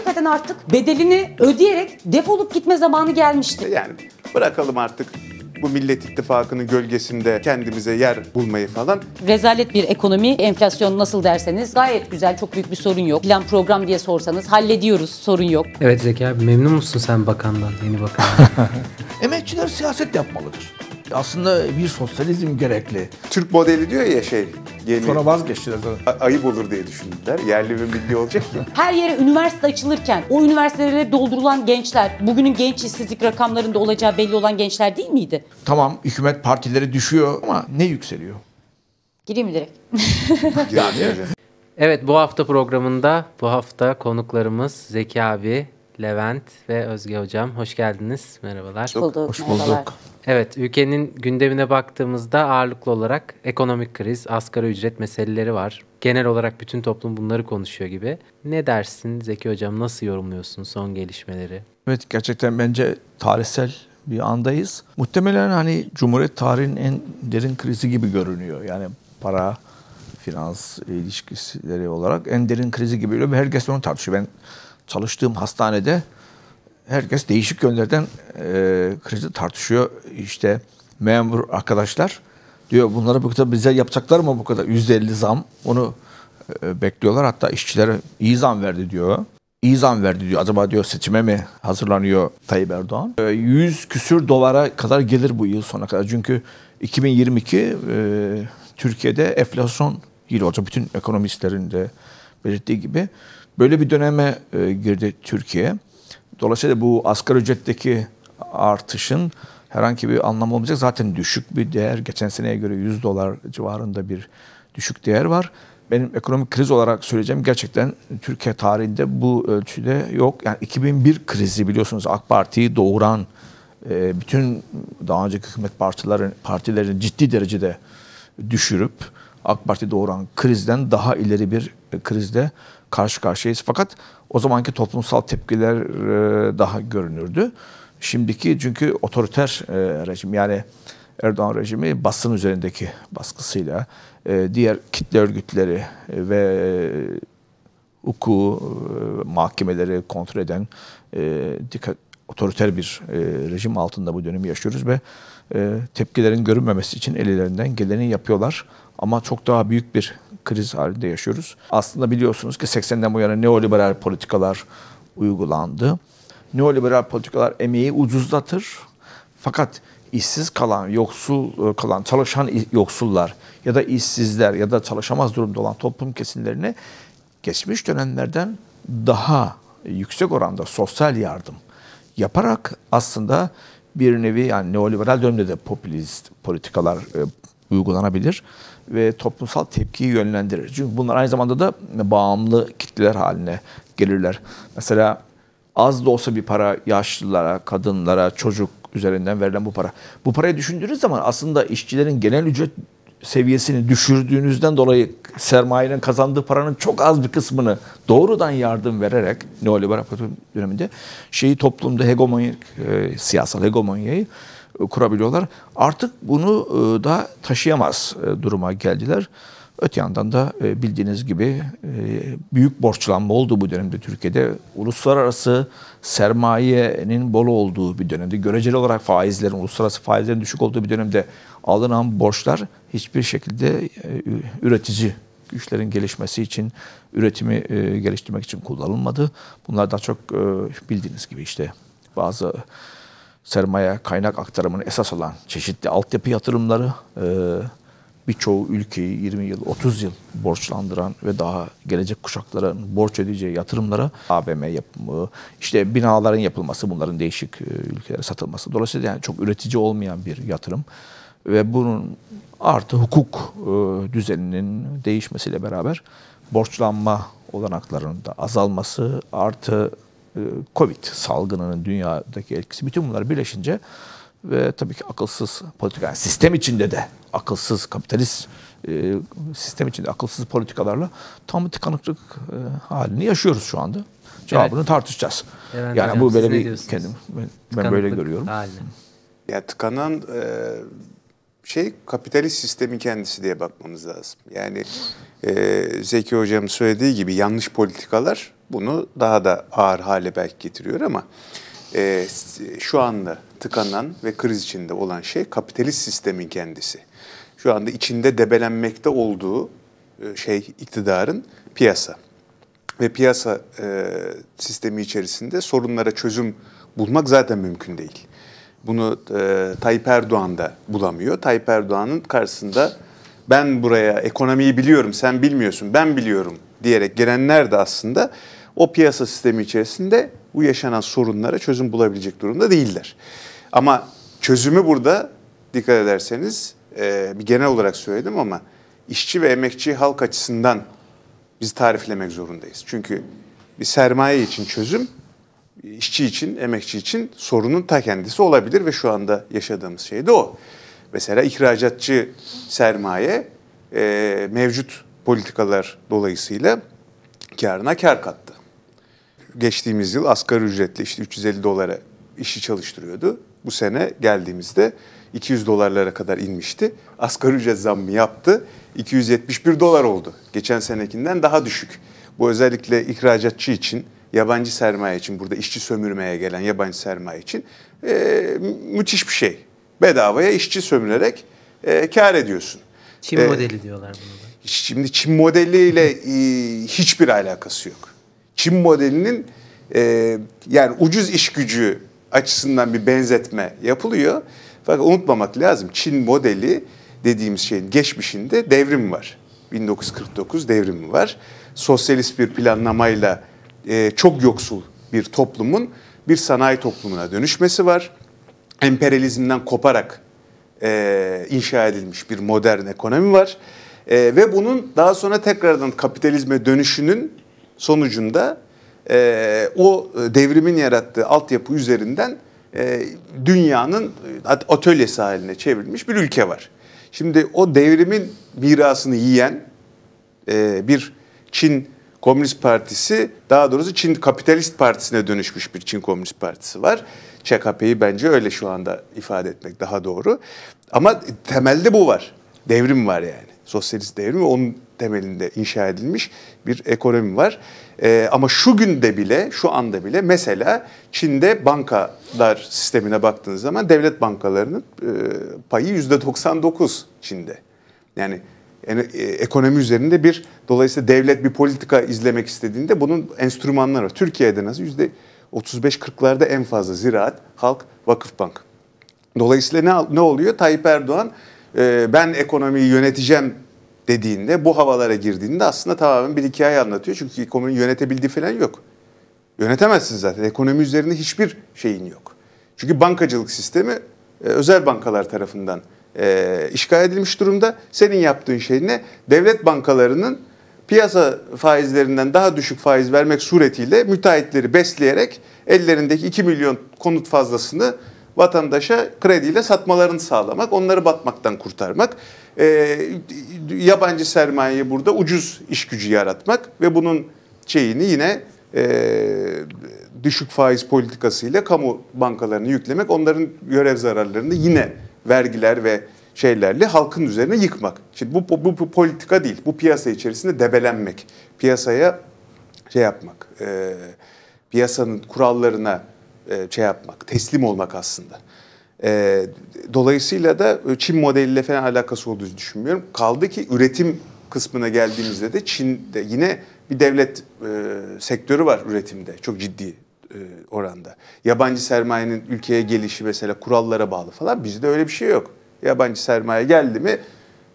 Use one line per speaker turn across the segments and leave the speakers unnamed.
hakikaten artık bedelini ödeyerek defolup gitme zamanı gelmişti.
Yani bırakalım artık bu Millet İttifakı'nın gölgesinde kendimize yer bulmayı falan.
Rezalet bir ekonomi, enflasyon nasıl derseniz gayet güzel, çok büyük bir sorun yok. Plan program diye sorsanız hallediyoruz, sorun yok.
Evet Zeki abi memnun musun sen bakandan, yeni bakandan?
Emekçiler siyaset yapmalıdır. Aslında bir sosyalizm gerekli.
Türk modeli diyor ya şey, yeni
Sonra vazgeçtiler zaten.
a- ayıp olur diye düşündüler. Yerli ve milli olacak ki.
Her yere üniversite açılırken o üniversitelere doldurulan gençler, bugünün genç işsizlik rakamlarında olacağı belli olan gençler değil miydi?
Tamam hükümet partileri düşüyor ama ne yükseliyor?
Gireyim mi direkt?
Yani
evet bu hafta programında bu hafta konuklarımız Zeki abi, Levent ve Özge hocam. Hoş geldiniz. Merhabalar.
Bulduk,
Hoş
merhabalar.
Evet, ülkenin gündemine baktığımızda ağırlıklı olarak ekonomik kriz, asgari ücret meseleleri var. Genel olarak bütün toplum bunları konuşuyor gibi. Ne dersin Zeki Hocam, nasıl yorumluyorsun son gelişmeleri?
Evet gerçekten bence tarihsel bir andayız. Muhtemelen hani Cumhuriyet tarihinin en derin krizi gibi görünüyor. Yani para, finans ilişkileri olarak en derin krizi gibi herkes onu tartışıyor. Ben çalıştığım hastanede herkes değişik yönlerden e, krizi tartışıyor. İşte memur arkadaşlar diyor bunları bu kadar bize yapacaklar mı bu kadar %50 zam onu e, bekliyorlar. Hatta işçilere iyi zam verdi diyor. İyi zam verdi diyor. Acaba diyor seçime mi hazırlanıyor Tayyip Erdoğan? E, 100 küsür dolara kadar gelir bu yıl sonuna kadar. Çünkü 2022 e, Türkiye'de enflasyon yılı olacak. Bütün ekonomistlerin de belirttiği gibi. Böyle bir döneme e, girdi Türkiye. Dolayısıyla bu asgari ücretteki artışın herhangi bir anlamı olmayacak. Zaten düşük bir değer. Geçen seneye göre 100 dolar civarında bir düşük değer var. Benim ekonomik kriz olarak söyleyeceğim gerçekten Türkiye tarihinde bu ölçüde yok. Yani 2001 krizi biliyorsunuz AK Parti'yi doğuran e, bütün daha önceki hükümet partilerin partilerin ciddi derecede düşürüp AK Parti doğuran krizden daha ileri bir krizde karşı karşıyayız. Fakat o zamanki toplumsal tepkiler e, daha görünürdü. Şimdiki çünkü otoriter e, rejim yani Erdoğan rejimi basın üzerindeki baskısıyla e, diğer kitle örgütleri ve hukuku, mahkemeleri kontrol eden dikkat otoriter bir rejim altında bu dönemi yaşıyoruz ve tepkilerin görünmemesi için ellerinden geleni yapıyorlar. Ama çok daha büyük bir kriz halinde yaşıyoruz. Aslında biliyorsunuz ki 80'den bu yana neoliberal politikalar uygulandı. Neoliberal politikalar emeği ucuzlatır. Fakat işsiz kalan, yoksul kalan, çalışan yoksullar ya da işsizler ya da çalışamaz durumda olan toplum kesimlerine geçmiş dönemlerden daha yüksek oranda sosyal yardım yaparak aslında bir nevi yani neoliberal dönemde de popülist politikalar e, uygulanabilir ve toplumsal tepkiyi yönlendirir. Çünkü bunlar aynı zamanda da bağımlı kitleler haline gelirler. Mesela az da olsa bir para yaşlılara, kadınlara, çocuk üzerinden verilen bu para. Bu parayı düşündüğünüz zaman aslında işçilerin genel ücret seviyesini düşürdüğünüzden dolayı sermayenin kazandığı paranın çok az bir kısmını doğrudan yardım vererek neoliberal döneminde şeyi toplumda hegemonya, e, siyasal hegemonyayı kurabiliyorlar. Artık bunu e, da taşıyamaz e, duruma geldiler. Öte yandan da bildiğiniz gibi büyük borçlanma oldu bu dönemde Türkiye'de. Uluslararası sermayenin bol olduğu bir dönemde, göreceli olarak faizlerin, uluslararası faizlerin düşük olduğu bir dönemde alınan borçlar hiçbir şekilde üretici güçlerin gelişmesi için, üretimi geliştirmek için kullanılmadı. Bunlar daha çok bildiğiniz gibi işte bazı sermaye kaynak aktarımını esas olan çeşitli altyapı yatırımları birçoğu ülkeyi 20 yıl, 30 yıl borçlandıran ve daha gelecek kuşakların borç ödeyeceği yatırımlara AVM yapımı, işte binaların yapılması, bunların değişik ülkelere satılması. Dolayısıyla yani çok üretici olmayan bir yatırım ve bunun artı hukuk düzeninin değişmesiyle beraber borçlanma olanaklarının da azalması artı Covid salgınının dünyadaki etkisi bütün bunlar birleşince ve tabii ki akılsız politika yani sistem içinde de akılsız kapitalist e, sistem içinde akılsız politikalarla tam bir tıkanıklık e, halini yaşıyoruz şu anda. Cevabını evet. tartışacağız.
Evet,
yani
hocam,
bu böyle bir kendim ben, ben böyle görüyorum.
Haline.
Ya tıkanan e, şey kapitalist sistemin kendisi diye bakmamız lazım. Yani e, Zeki Hocam söylediği gibi yanlış politikalar bunu daha da ağır hale belki getiriyor ama e, şu anda tıkanan ve kriz içinde olan şey kapitalist sistemin kendisi. Şu anda içinde debelenmekte olduğu e, şey iktidarın piyasa ve piyasa e, sistemi içerisinde sorunlara çözüm bulmak zaten mümkün değil. Bunu e, Tayyip Erdoğan da bulamıyor. Tayyip Erdoğan'ın karşısında ben buraya ekonomiyi biliyorum, sen bilmiyorsun, ben biliyorum diyerek gelenler de aslında o piyasa sistemi içerisinde bu yaşanan sorunlara çözüm bulabilecek durumda değiller. Ama çözümü burada dikkat ederseniz e, bir genel olarak söyledim ama işçi ve emekçi halk açısından biz tariflemek zorundayız. Çünkü bir sermaye için çözüm, işçi için, emekçi için sorunun ta kendisi olabilir ve şu anda yaşadığımız şey de o. Mesela ihracatçı sermaye e, mevcut politikalar dolayısıyla karına kar kattı. Geçtiğimiz yıl asgari ücretli işte 350 dolara işi çalıştırıyordu. Bu sene geldiğimizde 200 dolarlara kadar inmişti. Asgari ücret zammı yaptı. 271 dolar oldu. Geçen senekinden daha düşük. Bu özellikle ihracatçı için, yabancı sermaye için, burada işçi sömürmeye gelen yabancı sermaye için e, müthiş bir şey. Bedavaya işçi sömürerek e, kar ediyorsun.
Çin
E,
modeli diyorlar bunu da.
Şimdi Çin modeliyle e, hiçbir alakası yok. Çin modelinin e, yani ucuz iş gücü açısından bir benzetme yapılıyor. Fakat unutmamak lazım Çin modeli dediğimiz şeyin geçmişinde devrim var. 1949 devrimi var. Sosyalist bir planlamayla e, çok yoksul bir toplumun bir sanayi toplumuna dönüşmesi var. Emperyalizmden koparak e, inşa edilmiş bir modern ekonomi var. E, ve bunun daha sonra tekrardan kapitalizme dönüşünün sonucunda e, o devrimin yarattığı altyapı üzerinden e, dünyanın atölyesi haline çevrilmiş bir ülke var. Şimdi o devrimin mirasını yiyen e, bir Çin Komünist Partisi, daha doğrusu Çin Kapitalist Partisi'ne dönüşmüş bir Çin Komünist Partisi var. ÇKP'yi bence öyle şu anda ifade etmek daha doğru. Ama temelde bu var. Devrim var yani. Sosyalist devrim onun temelinde inşa edilmiş bir ekonomi var. Ee, ama şu günde bile, şu anda bile mesela Çin'de bankalar sistemine baktığınız zaman devlet bankalarının e, payı yüzde 99 Çin'de. Yani ekonomi üzerinde bir dolayısıyla devlet bir politika izlemek istediğinde bunun enstrümanları. Türkiye'de nasıl yüzde 35-40'larda en fazla ziraat, halk, vakıfbank. Dolayısıyla ne, ne oluyor? Tayyip Erdoğan e, ben ekonomiyi yöneteceğim dediğinde bu havalara girdiğinde aslında tamamen bir hikaye anlatıyor. Çünkü ekonomiyi yönetebildiği falan yok. Yönetemezsin zaten. Ekonomi üzerinde hiçbir şeyin yok. Çünkü bankacılık sistemi e, özel bankalar tarafından e, işgal edilmiş durumda. Senin yaptığın şey ne? Devlet bankalarının piyasa faizlerinden daha düşük faiz vermek suretiyle müteahhitleri besleyerek ellerindeki 2 milyon konut fazlasını vatandaşa krediyle satmalarını sağlamak, onları batmaktan kurtarmak, e, yabancı sermayeyi burada ucuz iş gücü yaratmak ve bunun şeyini yine e, düşük faiz politikasıyla kamu bankalarını yüklemek, onların görev zararlarını yine vergiler ve şeylerle halkın üzerine yıkmak. Şimdi bu, bu, bu politika değil, bu piyasa içerisinde debelenmek, piyasaya şey yapmak, e, piyasanın kurallarına e, şey yapmak, teslim olmak aslında. E, dolayısıyla da Çin modeliyle falan alakası olduğunu düşünmüyorum. Kaldı ki üretim kısmına geldiğimizde de Çin'de yine bir devlet e, sektörü var üretimde çok ciddi e, oranda. Yabancı sermayenin ülkeye gelişi mesela kurallara bağlı falan bizde öyle bir şey yok. Yabancı sermaye geldi mi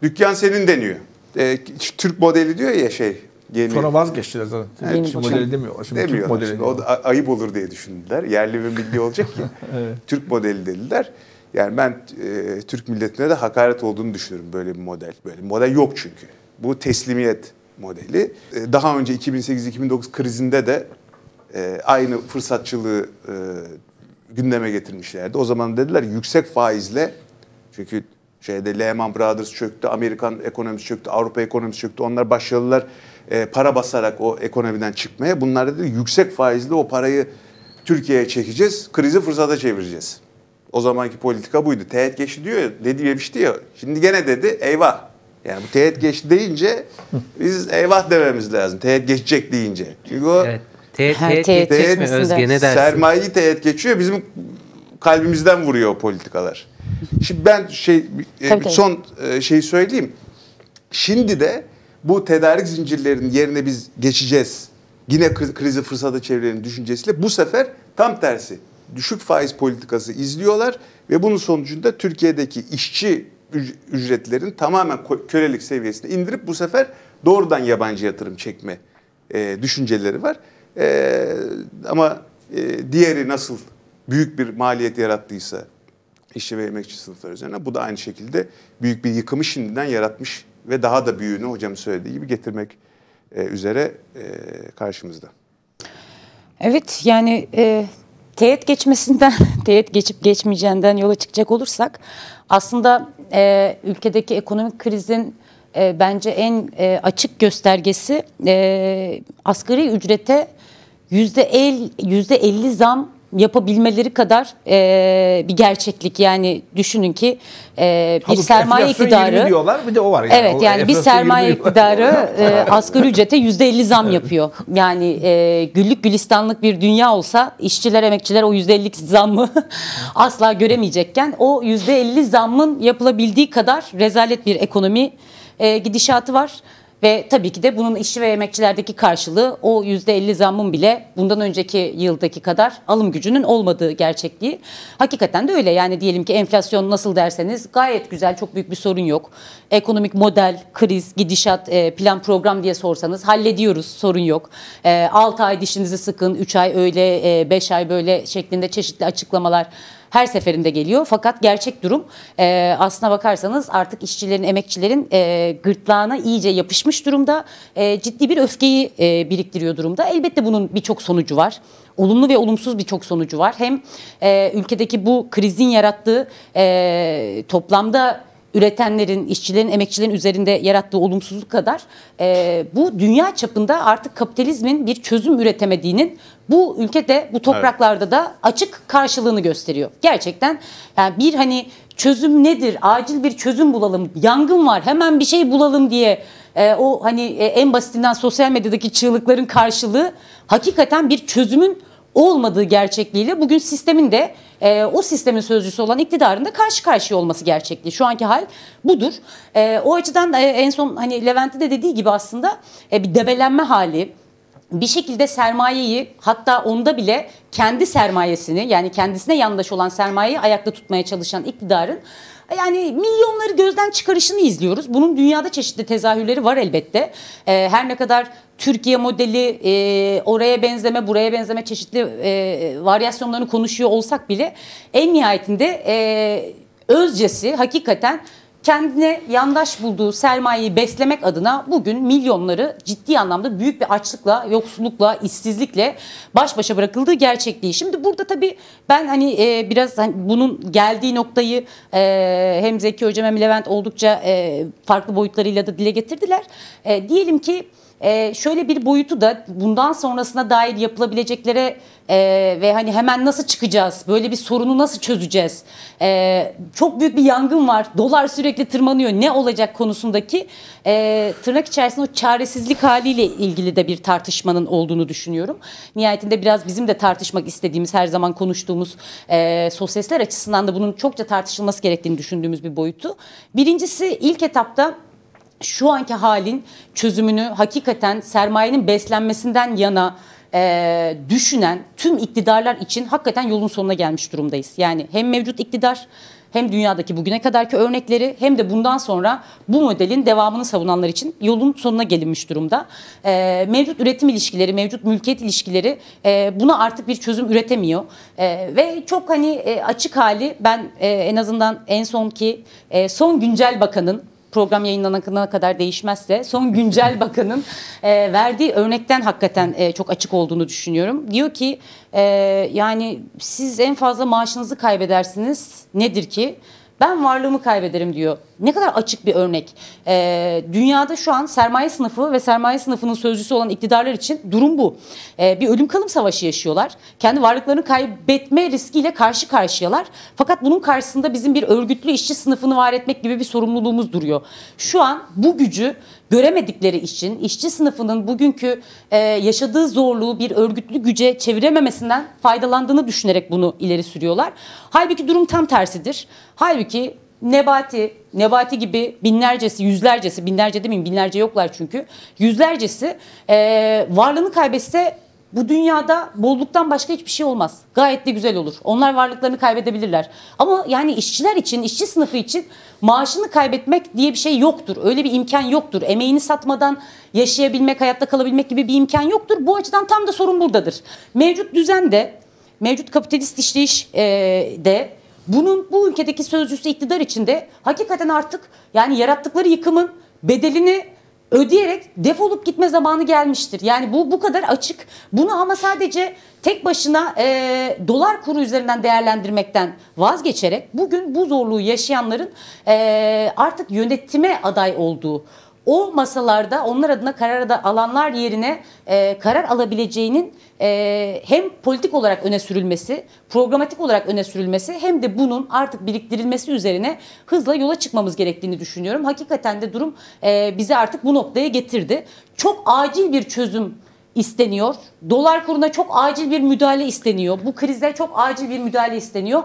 dükkan senin deniyor. E, Türk modeli diyor ya şey Yeni,
Sonra vazgeçtiler zaten. Yeni
Şimdi
modeli demiyorlar. Şimdi Türk
demiyorlar.
modeli
Şimdi o da ayıp olur diye düşündüler. Yerli ve milli olacak ya.
Evet.
Türk modeli dediler. Yani ben e, Türk milletine de hakaret olduğunu düşünüyorum böyle bir model. Böyle bir model yok çünkü. Bu teslimiyet modeli. E, daha önce 2008-2009 krizinde de e, aynı fırsatçılığı e, gündeme getirmişlerdi. O zaman dediler yüksek faizle çünkü şeyde Lehman Brothers çöktü, Amerikan ekonomisi çöktü, Avrupa ekonomisi çöktü. Onlar başladılar e, para basarak o ekonomiden çıkmaya. Bunlar dedi yüksek faizle o parayı Türkiye'ye çekeceğiz, krizi fırsata çevireceğiz. O zamanki politika buydu. Teğet geçti diyor ya, dedi demişti ya. Şimdi gene dedi eyvah. Yani bu teğet geçti deyince biz eyvah dememiz lazım. Teğet geçecek deyince. Çünkü o
Evet. Teğet,
Ha,
teğet,
teğet
geçme
geçmesinde.
Özge ne dersin?
sermayeyi teğet geçiyor. Bizim kalbimizden vuruyor o politikalar. Şimdi ben şey e,
Tabii,
son e, şeyi söyleyeyim. Şimdi de bu tedarik zincirlerinin yerine biz geçeceğiz. Yine kri- krizi fırsata çevirelim düşüncesiyle bu sefer tam tersi. Düşük faiz politikası izliyorlar ve bunun sonucunda Türkiye'deki işçi üc- ücretlerin tamamen kölelik seviyesine indirip bu sefer doğrudan yabancı yatırım çekme e, düşünceleri var. E, ama e, diğeri nasıl büyük bir maliyet yarattıysa işçi ve emekçi sınıflar üzerine bu da aynı şekilde büyük bir yıkımı şimdiden yaratmış ve daha da büyüğünü hocam söylediği gibi getirmek e, üzere e, karşımızda.
Evet yani e, teğet geçmesinden, teğet geçip geçmeyeceğinden yola çıkacak olursak aslında e, ülkedeki ekonomik krizin e, bence en e, açık göstergesi e, asgari ücrete yüzde el yüzde elli zam yapabilmeleri kadar e, bir gerçeklik yani düşünün ki e, bir
Halbuki
sermaye iktidarı
20 diyorlar bir de o var yani.
Evet
O
yani bir
enflasyon
sermaye
20
iktidarı e, asgari ücrete yüzde elli zam yapıyor. Yani e, güllük gülistanlık bir dünya olsa işçiler emekçiler o yüzde elli zammı asla göremeyecekken o yüzde elli zammın yapılabildiği kadar rezalet bir ekonomi e, gidişatı var. Ve tabii ki de bunun işçi ve emekçilerdeki karşılığı o %50 zammın bile bundan önceki yıldaki kadar alım gücünün olmadığı gerçekliği. Hakikaten de öyle yani diyelim ki enflasyon nasıl derseniz gayet güzel çok büyük bir sorun yok. Ekonomik model, kriz, gidişat, e, plan program diye sorsanız hallediyoruz sorun yok. 6 ay dişinizi sıkın, 3 ay öyle, 5 ay böyle şeklinde çeşitli açıklamalar her seferinde geliyor. Fakat gerçek durum e, aslına bakarsanız artık işçilerin, emekçilerin e, gırtlağına iyice yapışmış durumda. E, ciddi bir öfkeyi e, biriktiriyor durumda. Elbette bunun birçok sonucu var. Olumlu ve olumsuz birçok sonucu var. Hem e, ülkedeki bu krizin yarattığı e, toplamda üretenlerin, işçilerin, emekçilerin üzerinde yarattığı olumsuzluk kadar e, bu dünya çapında artık kapitalizmin bir çözüm üretemediğinin bu ülkede, bu topraklarda da açık karşılığını gösteriyor. Gerçekten yani bir hani çözüm nedir? Acil bir çözüm bulalım. Yangın var. Hemen bir şey bulalım diye e, o hani e, en basitinden sosyal medyadaki çığlıkların karşılığı hakikaten bir çözümün olmadığı gerçekliğiyle bugün sistemin de e, o sistemin sözcüsü olan iktidarın da karşı karşıya olması gerçekliği. Şu anki hal budur. E, o açıdan e, en son hani Levent'in de dediği gibi aslında e, bir debelenme hali, bir şekilde sermayeyi hatta onda bile kendi sermayesini yani kendisine yandaş olan sermayeyi ayakta tutmaya çalışan iktidarın yani milyonları gözden çıkarışını izliyoruz. Bunun dünyada çeşitli tezahürleri var elbette. Ee, her ne kadar Türkiye modeli e, oraya benzeme buraya benzeme çeşitli e, varyasyonlarını konuşuyor olsak bile en nihayetinde e, özcesi hakikaten kendine yandaş bulduğu sermayeyi beslemek adına bugün milyonları ciddi anlamda büyük bir açlıkla, yoksullukla, işsizlikle baş başa bırakıldığı gerçekliği. Şimdi burada tabii ben hani e, biraz hani bunun geldiği noktayı e, hem Zeki Hocam hem Levent oldukça e, farklı boyutlarıyla da dile getirdiler. E, diyelim ki ee, şöyle bir boyutu da bundan sonrasına dair yapılabileceklere e, ve hani hemen nasıl çıkacağız, böyle bir sorunu nasıl çözeceğiz, e, çok büyük bir yangın var, dolar sürekli tırmanıyor, ne olacak konusundaki e, tırnak içerisinde o çaresizlik haliyle ilgili de bir tartışmanın olduğunu düşünüyorum. Nihayetinde biraz bizim de tartışmak istediğimiz, her zaman konuştuğumuz e, sosyalistler açısından da bunun çokça tartışılması gerektiğini düşündüğümüz bir boyutu. Birincisi ilk etapta şu anki halin çözümünü hakikaten sermayenin beslenmesinden yana e, düşünen tüm iktidarlar için hakikaten yolun sonuna gelmiş durumdayız. Yani hem mevcut iktidar hem dünyadaki bugüne kadarki örnekleri hem de bundan sonra bu modelin devamını savunanlar için yolun sonuna gelinmiş durumda. E, mevcut üretim ilişkileri, mevcut mülkiyet ilişkileri e, buna artık bir çözüm üretemiyor. E, ve çok hani e, açık hali ben e, en azından en son ki e, son güncel bakanın program yayınlanana kadar değişmezse son güncel bakanın e, verdiği örnekten hakikaten e, çok açık olduğunu düşünüyorum. Diyor ki e, yani siz en fazla maaşınızı kaybedersiniz nedir ki? Ben varlığımı kaybederim diyor Ne kadar açık bir örnek. Ee, dünyada şu an sermaye sınıfı ve sermaye sınıfının sözcüsü olan iktidarlar için durum bu. Ee, bir ölüm kalım savaşı yaşıyorlar. Kendi varlıklarını kaybetme riskiyle karşı karşıyalar. Fakat bunun karşısında bizim bir örgütlü işçi sınıfını var etmek gibi bir sorumluluğumuz duruyor. Şu an bu gücü göremedikleri için işçi sınıfının bugünkü e, yaşadığı zorluğu bir örgütlü güce çevirememesinden faydalandığını düşünerek bunu ileri sürüyorlar. Halbuki durum tam tersidir. Halbuki Nebati, Nebati gibi binlercesi, yüzlercesi, binlerce demeyeyim binlerce yoklar çünkü. Yüzlercesi e, varlığını kaybetse bu dünyada bolluktan başka hiçbir şey olmaz. Gayet de güzel olur. Onlar varlıklarını kaybedebilirler. Ama yani işçiler için, işçi sınıfı için maaşını kaybetmek diye bir şey yoktur. Öyle bir imkan yoktur. Emeğini satmadan yaşayabilmek, hayatta kalabilmek gibi bir imkan yoktur. Bu açıdan tam da sorun buradadır. Mevcut düzende, mevcut kapitalist işleyiş e, de bunun bu ülkedeki sözcüsü iktidar içinde hakikaten artık yani yarattıkları yıkımın bedelini ödeyerek defolup gitme zamanı gelmiştir. Yani bu bu kadar açık. Bunu ama sadece tek başına e, dolar kuru üzerinden değerlendirmekten vazgeçerek bugün bu zorluğu yaşayanların e, artık yönetime aday olduğu o masalarda onlar adına karar alanlar yerine e, karar alabileceğinin e, hem politik olarak öne sürülmesi, programatik olarak öne sürülmesi hem de bunun artık biriktirilmesi üzerine hızla yola çıkmamız gerektiğini düşünüyorum. Hakikaten de durum e, bizi artık bu noktaya getirdi. Çok acil bir çözüm isteniyor. Dolar kuruna çok acil bir müdahale isteniyor. Bu krizde çok acil bir müdahale isteniyor.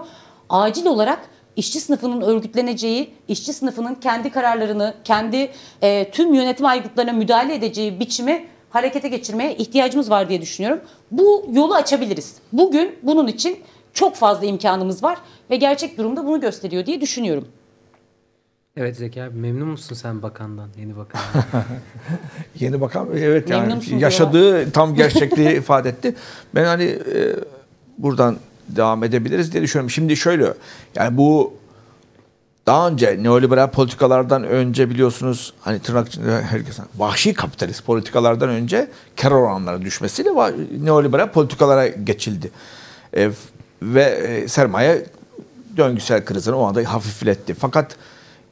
Acil olarak işçi sınıfının örgütleneceği, işçi sınıfının kendi kararlarını, kendi e, tüm yönetim aygıtlarına müdahale edeceği biçimi harekete geçirmeye ihtiyacımız var diye düşünüyorum. Bu yolu açabiliriz. Bugün bunun için çok fazla imkanımız var ve gerçek durumda bunu gösteriyor diye düşünüyorum.
Evet Zeki abi memnun musun sen bakandan, yeni bakandan?
yeni bakan evet yani yaşadığı tam gerçekliği ifade etti. Ben hani e, buradan devam edebiliriz diye düşünüyorum. Şimdi şöyle yani bu daha önce neoliberal politikalardan önce biliyorsunuz hani tırnak içinde herkes vahşi kapitalist politikalardan önce kar oranları düşmesiyle neoliberal politikalara geçildi. E, ve e, sermaye döngüsel krizini o anda hafifletti. Fakat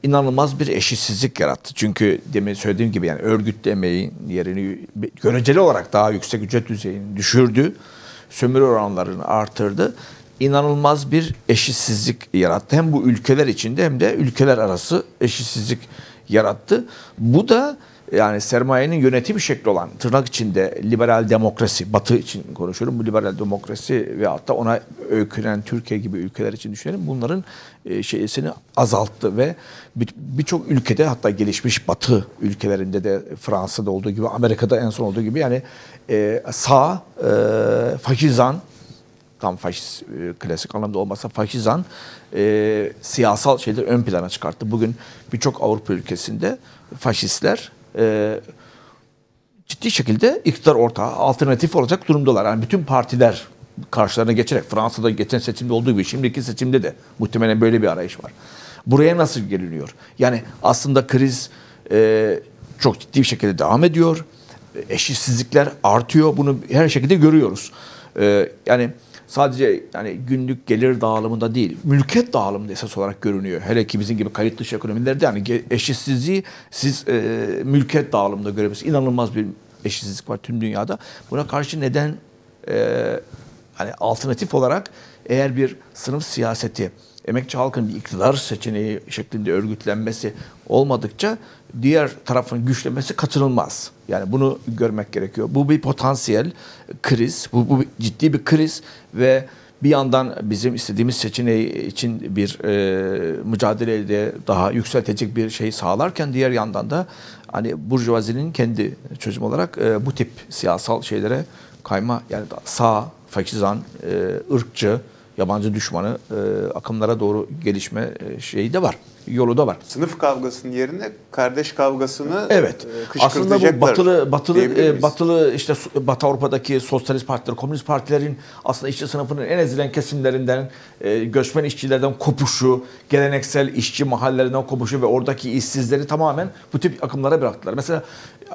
inanılmaz bir eşitsizlik yarattı. Çünkü demin söylediğim gibi yani örgütlü emeğin yerini göreceli olarak daha yüksek ücret düzeyini düşürdü sömürü oranlarını artırdı. İnanılmaz bir eşitsizlik yarattı. Hem bu ülkeler içinde hem de ülkeler arası eşitsizlik yarattı. Bu da sermayenin yönetim şekli olan tırnak içinde liberal demokrasi, batı için konuşuyorum. Bu liberal demokrasi ve hatta ona öykünen Türkiye gibi ülkeler için düşünelim. Bunların e, şeysini azalttı ve birçok bir ülkede hatta gelişmiş batı ülkelerinde de Fransa'da olduğu gibi Amerika'da en son olduğu gibi yani e, sağ e, faşizan tam faşist e, klasik anlamda olmasa faşizan e, siyasal şeyleri ön plana çıkarttı. Bugün birçok Avrupa ülkesinde faşistler e, ciddi şekilde iktidar ortağı, alternatif olacak durumdalar. Yani bütün partiler karşılarına geçerek Fransa'da geçen seçimde olduğu gibi şimdiki seçimde de muhtemelen böyle bir arayış var. Buraya nasıl geliniyor? Yani aslında kriz e, çok ciddi bir şekilde devam ediyor. Eşitsizlikler artıyor. Bunu her şekilde görüyoruz. E, yani sadece yani günlük gelir dağılımında değil, mülkiyet dağılımında esas olarak görünüyor. Hele ki bizim gibi kayıt dışı ekonomilerde yani eşitsizliği siz e, mülkiyet dağılımında görebilirsiniz. İnanılmaz bir eşitsizlik var tüm dünyada. Buna karşı neden e, hani alternatif olarak eğer bir sınıf siyaseti emekçi halkın bir iktidar seçeneği şeklinde örgütlenmesi olmadıkça diğer tarafın güçlenmesi kaçınılmaz. Yani bunu görmek gerekiyor. Bu bir potansiyel kriz, bu, bu ciddi bir kriz ve bir yandan bizim istediğimiz seçeneği için bir e, mücadeleyle daha yükseltecek bir şey sağlarken diğer yandan da hani burjuvazinin kendi çözüm olarak e, bu tip siyasal şeylere kayma yani sağ, faşizan, e, ırkçı, yabancı düşmanı e, akımlara doğru gelişme e, şeyi de var. Yolu da var.
Sınıf kavgasının yerine kardeş kavgasını
Evet. E, Aslında bu batılı batılı e, batılı işte Batı Avrupa'daki sosyalist partiler, komünist partilerin aslında işçi sınıfının en ezilen kesimlerinden e, göçmen işçilerden kopuşu, geleneksel işçi mahallelerinden kopuşu ve oradaki işsizleri tamamen bu tip akımlara bıraktılar. Mesela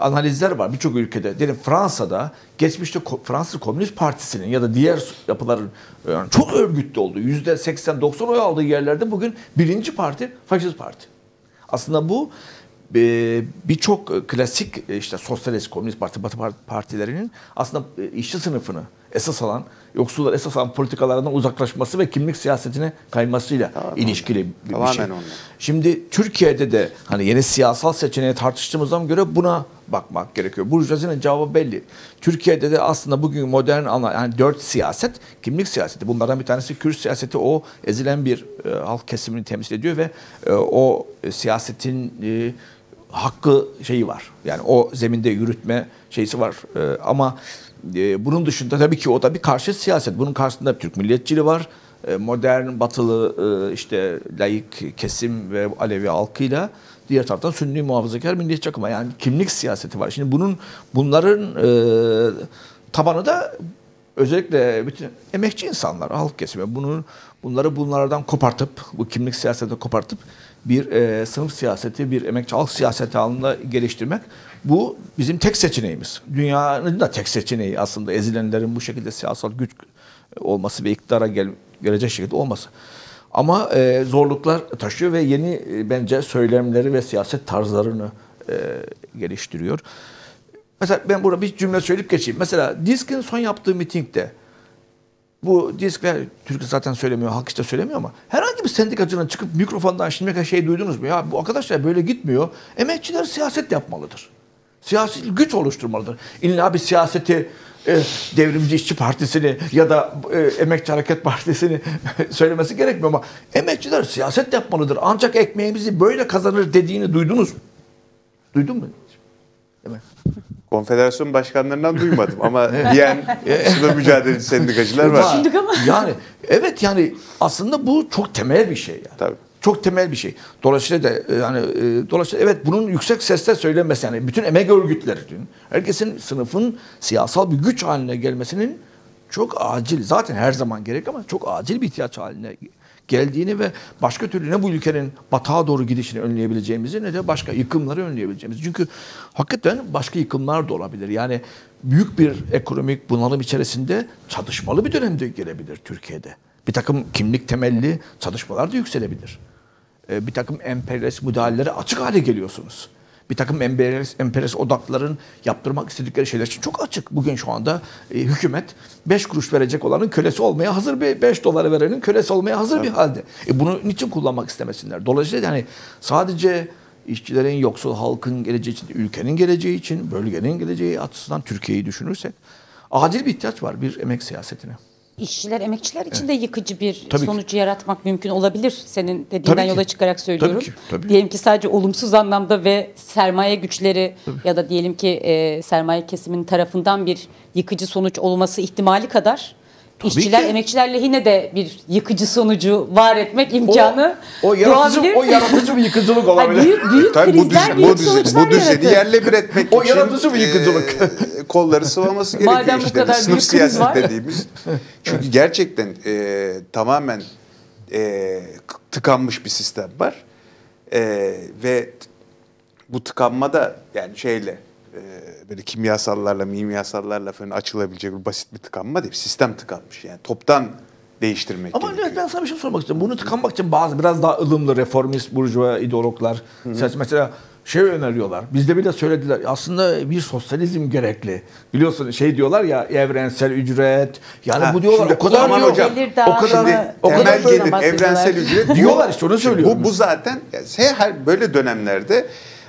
analizler var birçok ülkede. Diyelim Fransa'da geçmişte Fransız Komünist Partisi'nin ya da diğer yapıların yani çok örgütlü olduğu, %80-90 oy aldığı yerlerde bugün birinci parti faşist parti. Aslında bu e, birçok klasik e, işte sosyalist, komünist parti, batı partilerinin aslında e, işçi sınıfını esas alan, yoksullar esas alan politikalarından uzaklaşması ve kimlik siyasetine kaymasıyla Tamamen ilişkili bir, Tamamen şey. Ondan. Şimdi Türkiye'de de hani yeni siyasal seçeneği tartıştığımızdan göre buna bakmak gerekiyor. Burjuvazinin cevabı belli. Türkiye'de de aslında bugün modern ana yani dört siyaset kimlik siyaseti. Bunlardan bir tanesi Kürt siyaseti. O ezilen bir e, halk kesimini temsil ediyor ve e, o siyasetin e, hakkı şeyi var. Yani o zeminde yürütme şeysi var. E, ama e, bunun dışında tabii ki o da bir karşı siyaset. Bunun karşısında Türk milliyetçiliği var. E, modern batılı e, işte layık kesim ve Alevi halkıyla diğer taraftan Sünni muhafazakar milliyetçi akıma yani kimlik siyaseti var. Şimdi bunun bunların tabanı da özellikle bütün emekçi insanlar, halk kesimi bunun bunları bunlardan kopartıp bu kimlik siyaseti kopartıp bir e, sınıf siyaseti, bir emekçi halk siyaseti halinde geliştirmek bu bizim tek seçeneğimiz. Dünyanın da tek seçeneği aslında ezilenlerin bu şekilde siyasal güç olması ve iktidara gel, gelecek şekilde olması. Ama e, zorluklar taşıyor ve yeni e, bence söylemleri ve siyaset tarzlarını e, geliştiriyor. Mesela ben burada bir cümle söyleyip geçeyim. Mesela Disk'in son yaptığı mitingde bu Disk ve Türkiye zaten söylemiyor, halk işte söylemiyor ama herhangi bir sendikacının çıkıp mikrofondan şimdiye şey duydunuz mu? Ya bu arkadaşlar böyle gitmiyor. Emekçiler siyaset yapmalıdır. Siyasi güç oluşturmalıdır. İlla bir siyaseti e, Devrimci İşçi Partisi'ni ya da e, Emekçi Hareket Partisi'ni söylemesi gerekmiyor ama emekçiler siyaset yapmalıdır. Ancak ekmeğimizi böyle kazanır dediğini duydunuz mu? Duydun mu?
Konfederasyon başkanlarından duymadım ama diyen sınır mücadeleci sendikacılar var.
Yani evet yani aslında bu çok temel bir şey. Yani. Tabii. Çok temel bir şey. Dolayısıyla da e, yani e, dolayısıyla evet bunun yüksek sesle söylenmesi yani bütün emek örgütlerinin herkesin sınıfın siyasal bir güç haline gelmesinin çok acil zaten her zaman gerek ama çok acil bir ihtiyaç haline geldiğini ve başka türlü ne bu ülkenin batağa doğru gidişini önleyebileceğimizi ne de başka yıkımları önleyebileceğimizi. Çünkü hakikaten başka yıkımlar da olabilir. Yani büyük bir ekonomik bunalım içerisinde çatışmalı bir dönemde gelebilir Türkiye'de. Bir takım kimlik temelli çatışmalar da yükselebilir. E, bir takım emperyalist müdahalelere açık hale geliyorsunuz. Bir takım emperyalist, emperyalist odakların yaptırmak istedikleri şeyler için çok açık. Bugün şu anda e, hükümet 5 kuruş verecek olanın kölesi olmaya hazır bir 5 doları verenin kölesi olmaya hazır evet. bir halde. E bunu niçin kullanmak istemesinler? Dolayısıyla yani sadece işçilerin, yoksul halkın geleceği için, ülkenin geleceği için, bölgenin geleceği açısından Türkiye'yi düşünürsek acil bir ihtiyaç var bir emek siyasetine
işçiler, emekçiler için de yıkıcı bir tabii sonuç ki. yaratmak mümkün olabilir. Senin dediğinden tabii yola çıkarak söylüyorum. Tabii ki, tabii. Diyelim ki sadece olumsuz anlamda ve sermaye güçleri tabii. ya da diyelim ki e, sermaye kesiminin tarafından bir yıkıcı sonuç olması ihtimali kadar işçiler, ki. emekçiler lehine de bir yıkıcı sonucu var etmek imkanı
o, o yaratıcı, doğabilir. O yaratıcı bir yıkıcılık olabilir.
Yani büyük büyük Tabii krizler, bu, düş, büyük bu, sonuçlar
bu düzeni yerle bir etmek
o için. O yaratıcı bir yıkıcılık.
E, kolları sıvaması gerekiyor Madem işte. Bu kadar Sınıf siyaset var. dediğimiz. Çünkü gerçekten e, tamamen e, tıkanmış bir sistem var. E, ve bu tıkanmada yani şeyle böyle kimyasallarla, mimyasallarla falan açılabilecek bir basit bir tıkanma değil. Sistem tıkanmış yani. Toptan değiştirmek
Ama gerekiyor. ben sana bir şey sormak istiyorum. Bunu tıkanmak için bazı biraz daha ılımlı reformist burjuva ideologlar Hı-hı. mesela şey öneriyorlar. Bizde bile söylediler. Aslında bir sosyalizm gerekli. Biliyorsun şey diyorlar ya evrensel ücret. Yani ha, bu diyorlar o kadar
diyor, hocam. O kadar şimdi, o kadar gelir evrensel ücret
diyorlar işte onu söylüyorum.
Bu bu zaten her böyle dönemlerde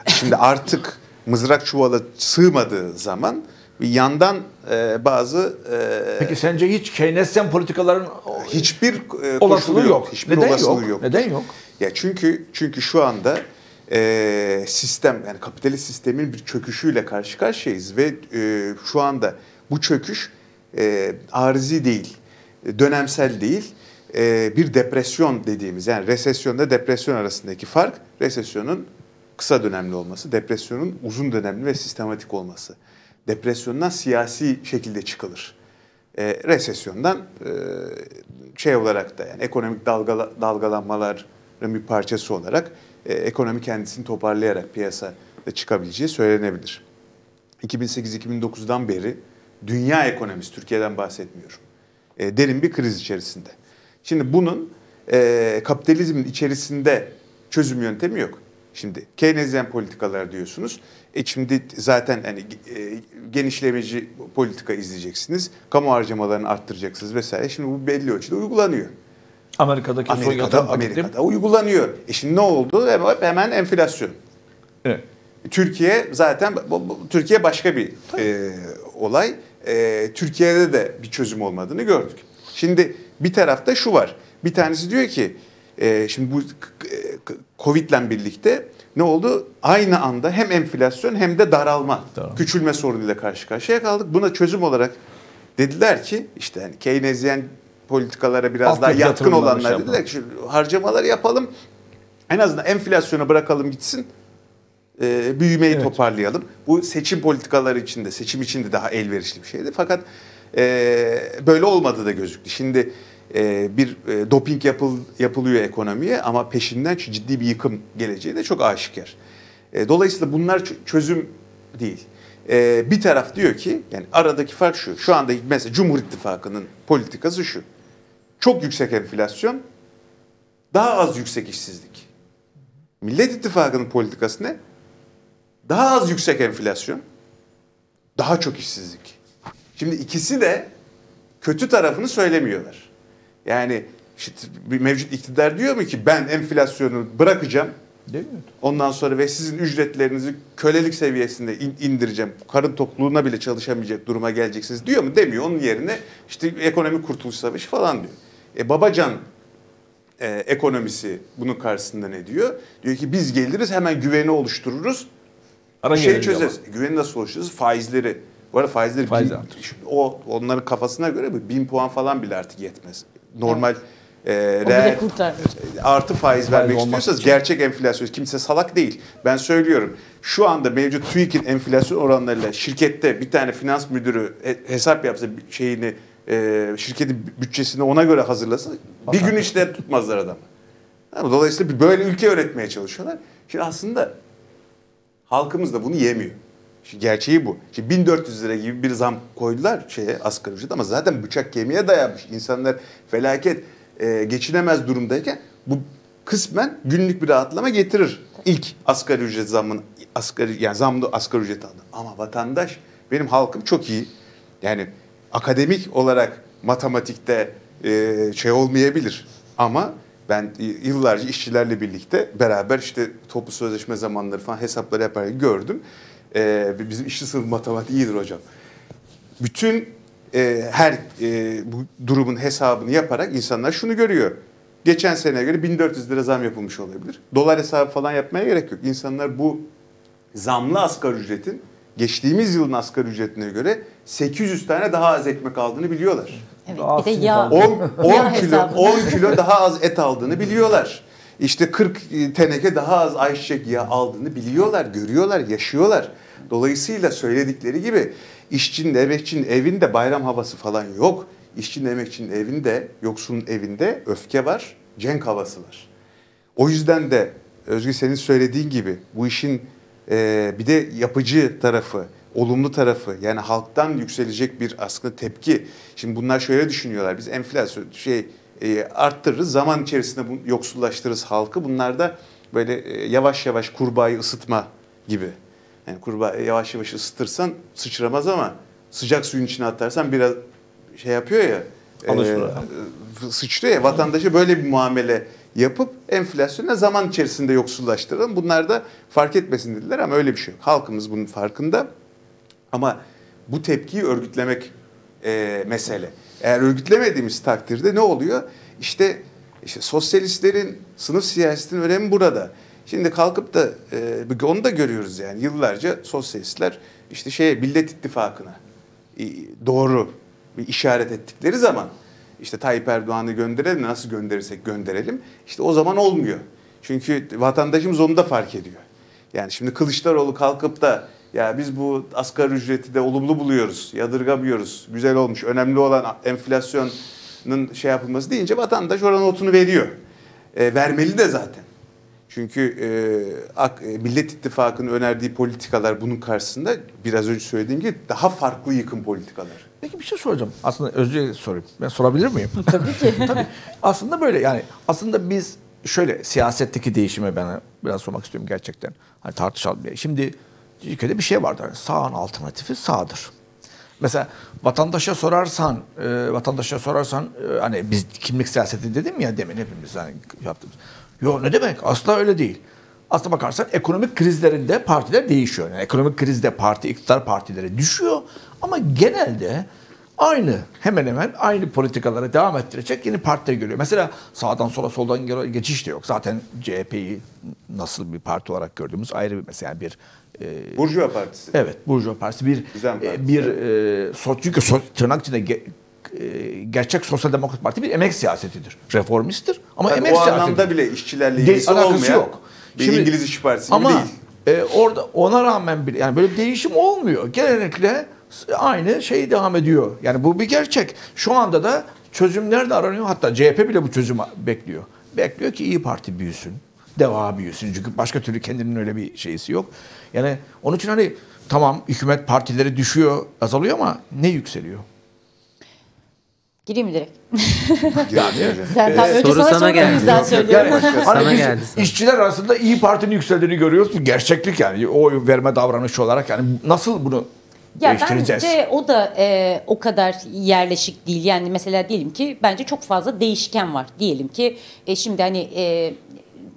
şimdi artık mızrak çuvala sığmadığı zaman bir yandan e, bazı
e, Peki sence hiç Keynesyen politikaların
hiçbir e, olasılığı yok. yok. Hiçbir
Neden
olasılığı
yok?
yok.
Neden yok?
Ya çünkü çünkü şu anda e, sistem yani kapitalist sistemin bir çöküşüyle karşı karşıyayız ve e, şu anda bu çöküş e, arzi değil, dönemsel değil, e, bir depresyon dediğimiz yani resesyonda depresyon arasındaki fark resesyonun kısa dönemli olması, depresyonun uzun dönemli ve sistematik olması. Depresyondan siyasi şekilde çıkılır. E, resesyondan e, şey olarak da yani ekonomik dalgala, dalgalanmaların bir parçası olarak e, ekonomi kendisini toparlayarak piyasada çıkabileceği söylenebilir. 2008-2009'dan beri dünya ekonomisi, Türkiye'den bahsetmiyorum, e, derin bir kriz içerisinde. Şimdi bunun e, kapitalizmin içerisinde çözüm yöntemi yok. Şimdi Keynesyen politikalar diyorsunuz. E şimdi zaten hani e, genişlemeci politika izleyeceksiniz. Kamu harcamalarını arttıracaksınız vesaire. Şimdi bu belli ölçüde uygulanıyor.
Amerika'daki
Amerika'da. Amerika'da uygulanıyor. E şimdi ne oldu? Hemen, enflasyon.
Evet.
Türkiye zaten Türkiye başka bir e, olay. E, Türkiye'de de bir çözüm olmadığını gördük. Şimdi bir tarafta şu var. Bir tanesi diyor ki e, şimdi bu Covid'le birlikte ne oldu? Aynı anda hem enflasyon hem de daralma,
Daralma.
küçülme sorunuyla karşı karşıya kaldık. Buna çözüm olarak dediler ki işte hani Keynesyen politikalara biraz
Alt
daha yatkın olanlar
şey
dediler ki şu harcamaları yapalım. En azından enflasyona bırakalım gitsin e, büyümeyi
Evet.
toparlayalım. Bu seçim politikaları içinde, seçim içinde daha elverişli bir şeydi. Fakat e, böyle olmadı da gözüktü. Şimdi e, bir e, doping yapıl, yapılıyor ekonomiye ama peşinden ciddi bir yıkım geleceği de çok aşikar. E, dolayısıyla bunlar çözüm değil. Bir taraf diyor ki, yani aradaki fark şu. Şu anda mesela Cumhur İttifakı'nın politikası şu. Çok yüksek enflasyon, daha az yüksek işsizlik. Millet İttifakı'nın politikası ne? Daha az yüksek enflasyon, daha çok işsizlik. Şimdi ikisi de kötü tarafını söylemiyorlar. Yani işte mevcut iktidar diyor mu ki ben enflasyonu bırakacağım.
Değil mi?
Ondan sonra ve sizin ücretlerinizi kölelik seviyesinde in- indireceğim. Karın tokluğuna bile çalışamayacak duruma geleceksiniz diyor mu? Demiyor. Onun yerine işte ekonomik kurtuluş savaşı falan diyor. E Babacan e, ekonomisi bunun karşısında ne diyor? Diyor ki biz geliriz hemen güveni oluştururuz.
Ara
şey çözeriz. Güveni nasıl oluştururuz? Faizleri. Bu arada faizleri
Faiz
bin- o onların kafasına göre bu bin puan falan bile artık yetmez. Normal e, reel artı faiz vermek
olmak
istiyorsanız
için.
gerçek enflasyon kimse salak değil. Ben söylüyorum. Şu anda mevcut TÜİK'in enflasyon oranlarıyla şirkette bir tane finans müdürü he- hesap yapsa şeyini e, şirketin bütçesini ona göre hazırlasa bir gün işte tutmazlar adamı. Dolayısıyla böyle ülke öğretmeye çalışıyorlar. Şimdi aslında halkımız da bunu yemiyor. Şimdi gerçeği bu. Şimdi 1400 lira gibi bir zam koydular şeye asgari ücret ama zaten bıçak kemiğe dayanmış. İnsanlar felaket e, geçinemez durumdayken bu kısmen günlük bir rahatlama getirir. İlk asgari ücret zammını asgari yani zamlı asgari ücret aldı. Ama vatandaş benim halkım çok iyi. Yani akademik olarak matematikte e, şey olmayabilir ama ben yıllarca işçilerle birlikte beraber işte toplu sözleşme zamanları falan hesapları yaparak gördüm. Ee, bizim işçi sınıf matematiği iyidir hocam. Bütün e, her e, bu durumun hesabını yaparak insanlar şunu görüyor. Geçen seneye göre 1400 lira zam yapılmış olabilir. Dolar hesabı falan yapmaya gerek yok. İnsanlar bu zamlı asgari ücretin geçtiğimiz yılın asgari ücretine göre 800 tane daha az ekmek aldığını biliyorlar.
Evet,
Daha
bir de yağ.
10, 10
Yağ
kilo
hesabı.
10 kilo daha az et aldığını biliyorlar. İşte 40 teneke daha az ayçiçek yağı aldığını biliyorlar, görüyorlar, yaşıyorlar. Dolayısıyla söyledikleri gibi işçinin, emekçinin evinde bayram havası falan yok. İşçinin, emekçinin evinde, yoksulun evinde öfke var, cenk havası var. O yüzden de Özgür senin söylediğin gibi bu işin e, bir de yapıcı tarafı, olumlu tarafı yani halktan yükselecek bir aslında tepki. Şimdi bunlar şöyle düşünüyorlar. Biz enflasyon şey e, arttırırız, zaman içerisinde bunu yoksullaştırırız halkı. Bunlar da böyle e, yavaş yavaş kurbağayı ısıtma gibi. Yani kurbağa yavaş yavaş ısıtırsan sıçramaz ama sıcak suyun içine atarsan biraz şey yapıyor ya.
Alışır.
e, sıçrıyor ya vatandaşa böyle bir muamele yapıp enflasyonu zaman içerisinde yoksullaştıralım. Bunlar da fark etmesin dediler ama öyle bir şey yok. Halkımız bunun farkında. Ama bu tepkiyi örgütlemek e, mesele. Eğer örgütlemediğimiz takdirde ne oluyor? İşte işte sosyalistlerin sınıf siyasetinin önemi burada. Şimdi kalkıp da e, onu da görüyoruz yani yıllarca sosyalistler işte şey Millet İttifakı'na e, doğru bir işaret ettikleri zaman işte Tayyip Erdoğan'ı gönderelim nasıl gönderirsek gönderelim işte o zaman olmuyor. Çünkü vatandaşımız onu da fark ediyor. Yani şimdi Kılıçdaroğlu kalkıp da ya biz bu asgari ücreti de olumlu buluyoruz, yadırgamıyoruz, güzel olmuş, önemli olan enflasyonun şey yapılması deyince vatandaş oranın notunu veriyor. E, vermeli de zaten. Çünkü e, AK- e, Millet İttifakı'nın önerdiği politikalar bunun karşısında biraz önce söylediğim gibi daha farklı yıkım politikalar.
Peki bir şey soracağım. Aslında Özce'ye sorayım. Ben sorabilir miyim?
Tabii ki.
Tabii. Aslında böyle yani aslında biz şöyle siyasetteki değişime ben biraz sormak istiyorum gerçekten. Hani tartışalım. Şimdi Türkiye'de bir şey vardır. Hani sağın alternatifi sağdır. Mesela vatandaşa sorarsan, e, vatandaşa sorarsan e, hani biz kimlik siyaseti dedim ya demin hepimiz hani yaptığımız. Yo ne demek? Asla öyle değil. Aslına bakarsan ekonomik krizlerinde partiler değişiyor. Yani ekonomik krizde parti, iktidar partileri düşüyor ama genelde aynı hemen hemen aynı politikaları devam ettirecek yeni partiler görüyor. Mesela sağdan sola soldan geçiş de yok. Zaten CHP'yi nasıl bir parti olarak gördüğümüz ayrı bir mesela bir
e, Burjuva Partisi.
Evet, Burjuva Partisi bir Partisi. E, bir e, so, çünkü so, tırnak içinde gerçek Sosyal Demokrat Parti bir emek siyasetidir. Reformisttir ama
yani
emek
o
siyasetidir.
O anlamda bile işçilerle ilgisi olmayan yok. bir Şimdi, İngiliz İş Partisi
ama,
değil.
E, orada ona rağmen bir yani böyle bir değişim olmuyor. Genellikle aynı şey devam ediyor. Yani bu bir gerçek. Şu anda da çözümler de aranıyor. Hatta CHP bile bu çözümü bekliyor. Bekliyor ki İyi Parti büyüsün. Deva büyüsün. Çünkü başka türlü kendinin öyle bir şeysi yok. Yani onun için hani tamam hükümet partileri düşüyor, azalıyor ama ne yükseliyor?
Gireyim mi direkt?
yani,
Sen tam ee, önce sana, sana geldi. yüzden söylüyorum.
Yani, hani sana geldi. İşçiler arasında iyi Parti'nin yükseldiğini görüyoruz. Gerçeklik yani. O verme davranışı olarak yani nasıl bunu ya
bence o da e, o kadar yerleşik değil. Yani mesela diyelim ki bence çok fazla değişken var. Diyelim ki e, şimdi hani e,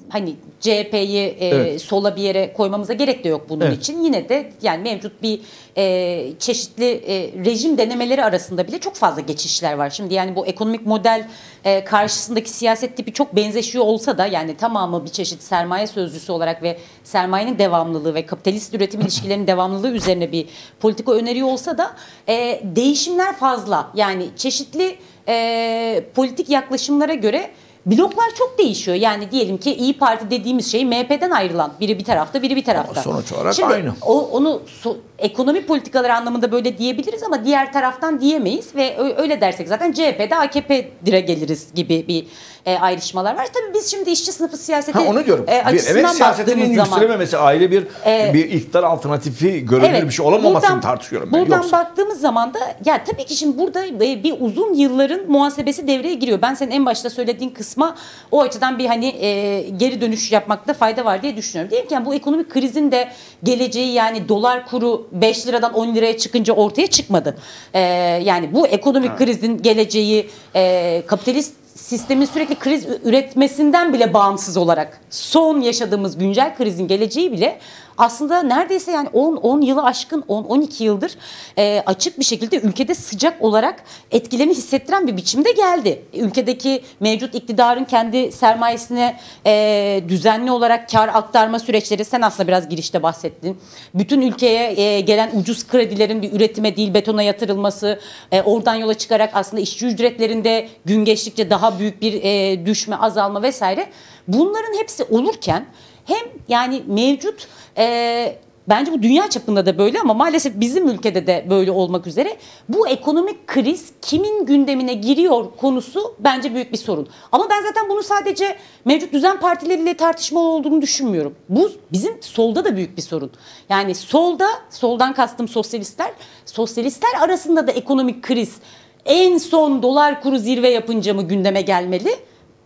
hani CHP'yi e, evet. sola bir yere koymamıza gerek de yok bunun evet. için. Yine de yani mevcut bir e, çeşitli e, rejim denemeleri arasında bile çok fazla geçişler var. Şimdi yani bu ekonomik model e, karşısındaki siyaset tipi çok benzeşiyor olsa da yani tamamı bir çeşit sermaye sözcüsü olarak ve sermayenin devamlılığı ve kapitalist üretim ilişkilerinin devamlılığı üzerine bir politika öneriyor olsa da e, değişimler fazla. Yani çeşitli e, politik yaklaşımlara göre bloklar çok değişiyor. Yani diyelim ki İyi Parti dediğimiz şey MHP'den ayrılan biri bir tarafta biri bir tarafta. Ama
sonuç olarak Şimdi, aynı.
O, onu so, ekonomi politikaları anlamında böyle diyebiliriz ama diğer taraftan diyemeyiz ve öyle dersek zaten CHP'de AKP dire geliriz gibi bir e, ayrışmalar var. Tabii biz şimdi işçi sınıfı siyaseti ha,
onu diyorum. E, açısından emek siyasetinin yükselememesi ayrı bir e, bir iktidar alternatifi görünür evet, bir şey olamamasını buradan, tartışıyorum
ben. Buradan Yoksa. baktığımız zaman da ya tabii ki şimdi burada e, bir uzun yılların muhasebesi devreye giriyor. Ben senin en başta söylediğin kısma o açıdan bir hani e, geri dönüş yapmakta fayda var diye düşünüyorum. Diyelim ki yani bu ekonomik krizin de geleceği yani dolar kuru 5 liradan 10 liraya çıkınca ortaya çıkmadı. E, yani bu ekonomik evet. krizin geleceği e, kapitalist sistemin sürekli kriz üretmesinden bile bağımsız olarak son yaşadığımız güncel krizin geleceği bile aslında neredeyse yani 10 10 yılı aşkın 10 12 yıldır e, açık bir şekilde ülkede sıcak olarak etkilerini hissettiren bir biçimde geldi. Ülkedeki mevcut iktidarın kendi sermayesine e, düzenli olarak kar aktarma süreçleri sen aslında biraz girişte bahsettin. Bütün ülkeye e, gelen ucuz kredilerin bir üretime değil betona yatırılması, e, oradan yola çıkarak aslında işçi ücretlerinde gün geçtikçe daha büyük bir e, düşme, azalma vesaire. Bunların hepsi olurken hem yani mevcut e, bence bu dünya çapında da böyle ama maalesef bizim ülkede de böyle olmak üzere bu ekonomik kriz kimin gündemine giriyor konusu bence büyük bir sorun. Ama ben zaten bunu sadece mevcut düzen partileriyle tartışma olduğunu düşünmüyorum. Bu bizim solda da büyük bir sorun. Yani solda, soldan kastım sosyalistler, sosyalistler arasında da ekonomik kriz en son dolar kuru zirve yapınca mı gündeme gelmeli?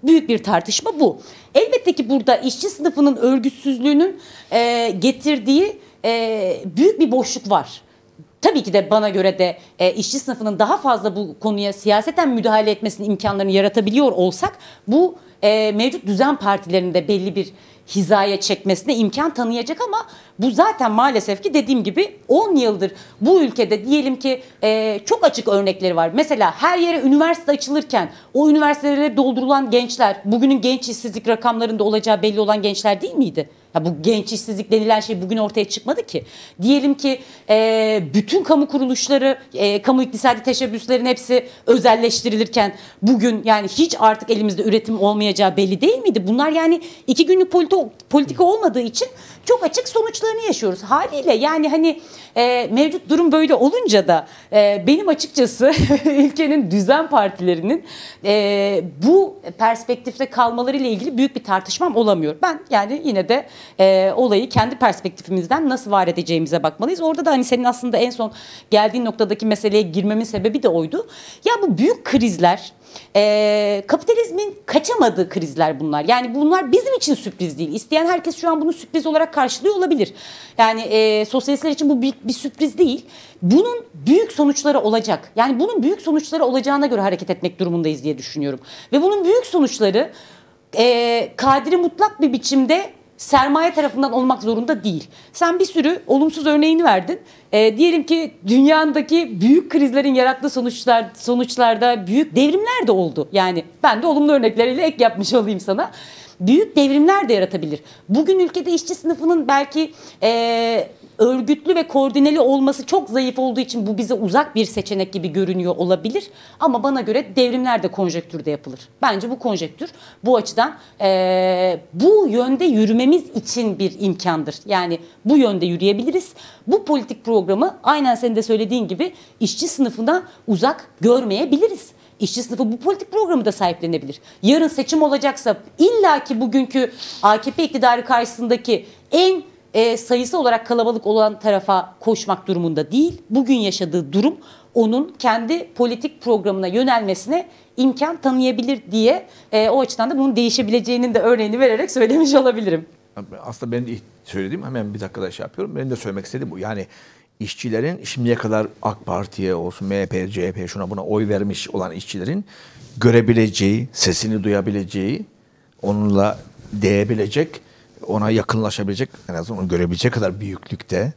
Büyük bir tartışma bu. Elbette ki burada işçi sınıfının örgütsüzlüğünün e, getirdiği e, büyük bir boşluk var. Tabii ki de bana göre de e, işçi sınıfının daha fazla bu konuya siyaseten müdahale etmesinin imkanlarını yaratabiliyor olsak bu e, mevcut düzen partilerinde belli bir hizaya çekmesine imkan tanıyacak ama bu zaten maalesef ki dediğim gibi 10 yıldır bu ülkede diyelim ki e, çok açık örnekleri var. Mesela her yere üniversite açılırken o üniversitelere doldurulan gençler bugünün genç işsizlik rakamlarında olacağı belli olan gençler değil miydi? Ya bu genç işsizlik denilen şey bugün ortaya çıkmadı ki. Diyelim ki e, bütün kamu kuruluşları, e, kamu iktisadi teşebbüslerin hepsi özelleştirilirken bugün yani hiç artık elimizde üretim olmayacağı belli değil miydi? Bunlar yani iki günlük politika, politika olmadığı için çok açık sonuçlarını yaşıyoruz. Haliyle yani hani e, mevcut durum böyle olunca da e, benim açıkçası ülkenin düzen partilerinin e, bu perspektifte kalmaları ile ilgili büyük bir tartışmam olamıyor. Ben yani yine de e, olayı kendi perspektifimizden nasıl var edeceğimize bakmalıyız. Orada da hani senin aslında en son geldiğin noktadaki meseleye girmemin sebebi de oydu. Ya bu büyük krizler e, kapitalizmin kaçamadığı krizler bunlar. Yani bunlar bizim için sürpriz değil. İsteyen herkes şu an bunu sürpriz olarak karşılıyor olabilir. Yani e, sosyalistler için bu büyük bir sürpriz değil. Bunun büyük sonuçları olacak. Yani bunun büyük sonuçları olacağına göre hareket etmek durumundayız diye düşünüyorum. Ve bunun büyük sonuçları e, kadri mutlak bir biçimde sermaye tarafından olmak zorunda değil. Sen bir sürü olumsuz örneğini verdin. E, diyelim ki dünyadaki büyük krizlerin yarattığı sonuçlar sonuçlarda büyük devrimler de oldu. Yani ben de olumlu örnekleriyle ek yapmış olayım sana. Büyük devrimler de yaratabilir. Bugün ülkede işçi sınıfının belki e, örgütlü ve koordineli olması çok zayıf olduğu için bu bize uzak bir seçenek gibi görünüyor olabilir. Ama bana göre devrimler de konjektürde yapılır. Bence bu konjektür bu açıdan e, bu yönde yürümemiz için bir imkandır. Yani bu yönde yürüyebiliriz. Bu politik programı aynen senin de söylediğin gibi işçi sınıfına uzak görmeyebiliriz. İşçi sınıfı bu politik programı da sahiplenebilir. Yarın seçim olacaksa illaki bugünkü AKP iktidarı karşısındaki en e, sayısı olarak kalabalık olan tarafa koşmak durumunda değil. Bugün yaşadığı durum onun kendi politik programına yönelmesine imkan tanıyabilir diye e, o açıdan da bunun değişebileceğinin de örneğini vererek söylemiş olabilirim.
Aslında ben de söylediğim hemen bir dakikada şey yapıyorum. Benim de söylemek istediğim bu. Yani işçilerin şimdiye kadar AK Parti'ye olsun, MHP, CHP şuna buna oy vermiş olan işçilerin görebileceği, sesini duyabileceği, onunla değebilecek ona yakınlaşabilecek, en azından onu görebilecek kadar büyüklükte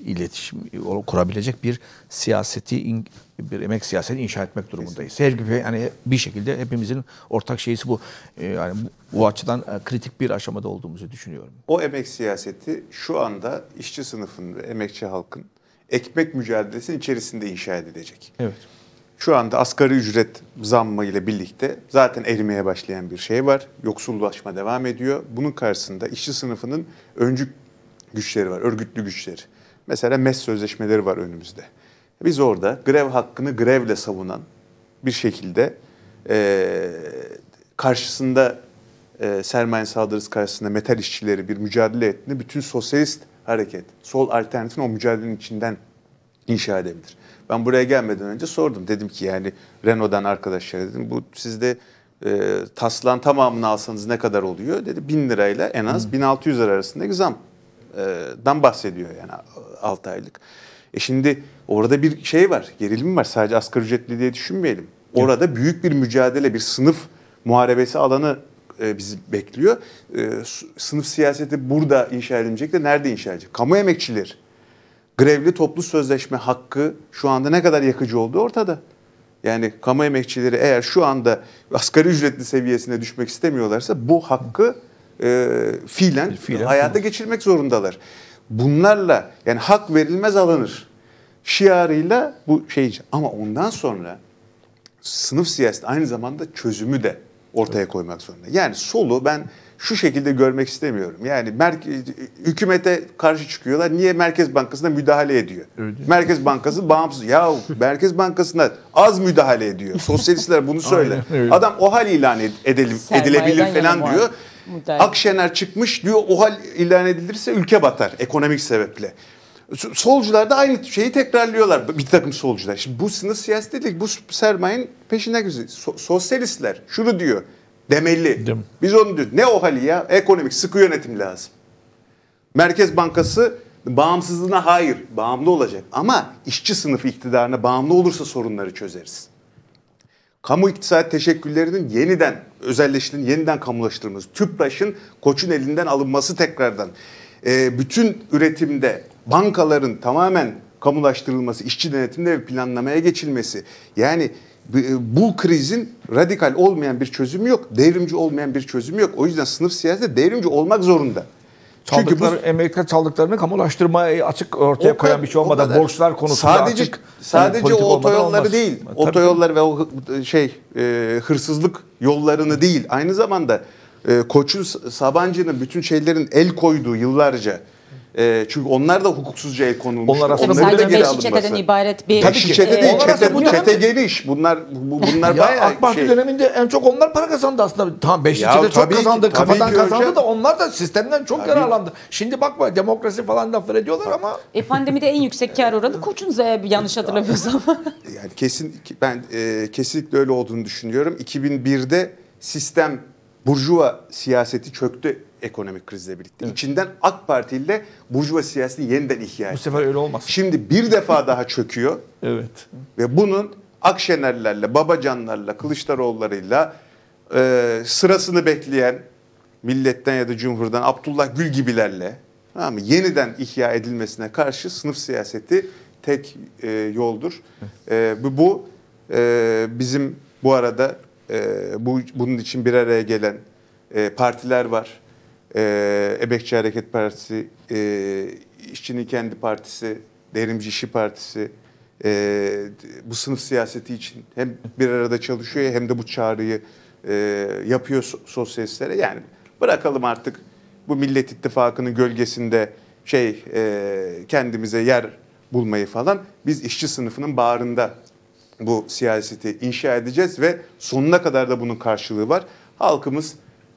iletişim kurabilecek bir siyaseti, bir emek siyaseti inşa etmek durumundayız. Her gibi yani bir şekilde hepimizin ortak şeysi bu. Ee, yani bu, bu açıdan e, kritik bir aşamada olduğumuzu düşünüyorum.
O emek siyaseti şu anda işçi sınıfının emekçi halkın ekmek mücadelesinin içerisinde inşa edilecek.
Evet.
Şu anda asgari ücret zammı ile birlikte zaten erimeye başlayan bir şey var. Yoksullaşma devam ediyor. Bunun karşısında işçi sınıfının öncü güçleri var, örgütlü güçleri. Mesela MES sözleşmeleri var önümüzde. Biz orada grev hakkını grevle savunan bir şekilde e, karşısında e, sermaye saldırısı karşısında metal işçileri bir mücadele ettiğinde bütün sosyalist hareket, sol alternatifin o mücadelenin içinden inşa edebilir. Ben buraya gelmeden önce sordum. Dedim ki yani Renault'dan arkadaşlar dedim bu sizde e, taslan tamamını alsanız ne kadar oluyor? Dedi 1000 lirayla en az hmm. 1600 lira arasındaki zamdan bahsediyor yani 6 aylık. E şimdi orada bir şey var, gerilim var. Sadece asgari ücretli diye düşünmeyelim. Orada büyük bir mücadele, bir sınıf muharebesi alanı e, bizi bekliyor. E, sınıf siyaseti burada inşa edilecek de nerede inşa edilecek? Kamu emekçileri grevli toplu sözleşme hakkı şu anda ne kadar yakıcı olduğu ortada. Yani kamu emekçileri eğer şu anda asgari ücretli seviyesine düşmek istemiyorlarsa bu hakkı e, fiilen, fiilen hayata geçirmek zorundalar. Bunlarla yani hak verilmez alınır şiarıyla bu şey ama ondan sonra sınıf siyaseti aynı zamanda çözümü de ortaya koymak zorunda. Yani solu ben şu şekilde görmek istemiyorum. Yani hükümete karşı çıkıyorlar. Niye Merkez Bankası'na müdahale ediyor? Öyle. Merkez Bankası bağımsız. Ya Merkez Bankası'na az müdahale ediyor. Sosyalistler bunu söyler. Adam o hal ilan edelim, edilebilir falan diyor. Müdahale. Akşener çıkmış diyor o hal ilan edilirse ülke batar ekonomik sebeple. Solcular da aynı şeyi tekrarlıyorlar bir takım solcular. Şimdi bu sınıf siyaseti değil, bu sermayenin peşinden gidiyor. So- sosyalistler şunu diyor demeli. Değil Biz onu diyoruz. Ne o hali ya? Ekonomik sıkı yönetim lazım. Merkez Bankası bağımsızlığına hayır, bağımlı olacak. Ama işçi sınıfı iktidarına bağımlı olursa sorunları çözeriz. Kamu iktisat teşekküllerinin yeniden özelleştirilin, yeniden kamulaştırılması, TÜPRAŞ'ın koçun elinden alınması tekrardan, e, bütün üretimde bankaların tamamen kamulaştırılması, işçi denetimde ve planlamaya geçilmesi. Yani bu krizin radikal olmayan bir çözümü yok. Devrimci olmayan bir çözümü yok. O yüzden sınıf siyaseti devrimci olmak zorunda.
Çaldıkları, Çünkü bu, Amerika çaldıklarını kamulaştırmaya açık ortaya koyan bir şey olmadan borçlar konusunda
sadece,
açık.
Sadece o otoyolları değil, tabii, otoyolları ve o şey e, hırsızlık yollarını değil, aynı zamanda e, Koç'un, Sabancı'nın bütün şeylerin el koyduğu yıllarca E, çünkü onlar da hukuksuzca el konulmuş.
Onlar aslında
sadece
da
beşli çeteden ibaret bir...
Tabii
ki.
çete
e,
değil, çete,
aslında bu
çete geniş. Bunlar bu- bunlar
Ya
bayağı
AK Parti
şey.
döneminde en çok onlar para kazandı aslında. Tamam
Ya
Beşiktaş'ta çok
tabii ki,
kazandı,
tabii
kafadan
ki
kazandı
hocam.
da onlar da sistemden çok
Tabii.
yararlandı. Şimdi bakma demokrasi falan laflar ediyorlar ama
E, pandemide en yüksek kar oranı koçun Z yanlış hatırlamıyorsam.
Yani kesin ben e, kesinlikle öyle olduğunu düşünüyorum. 2001'de sistem burjuva siyaseti çöktü ekonomik krizle birlikte. İçinden AK Parti ile burjuva siyaseti yeniden ihya
bu
etti.
sefer öyle olmaz.
Şimdi bir defa daha çöküyor
Evet.
ve bunun Akşenerlerle, Babacanlarla, Kılıçdaroğullarıyla e, sırasını bekleyen milletten ya da cumhurdan Abdullah Gül gibilerle tamam mı? yeniden ihya edilmesine karşı sınıf siyaseti tek e, yoldur. E, bu bu e, bizim bu arada e, bu bunun için bir araya gelen e, partiler var. E, Emekçi Hareket Partisi, e, İşçinin Kendi Partisi, Devrimci İşçi Partisi e, bu sınıf siyaseti için hem bir arada çalışıyor hem de bu çağrıyı e, yapıyor so- sosyalistlere. Yani bırakalım artık bu Millet İttifakı'nın gölgesinde şey e, kendimize yer bulmayı falan. Biz işçi sınıfının bağrında bu siyaseti inşa edeceğiz ve sonuna kadar da bunun karşılığı var. Halkımız